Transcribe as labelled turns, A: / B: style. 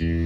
A: Mm.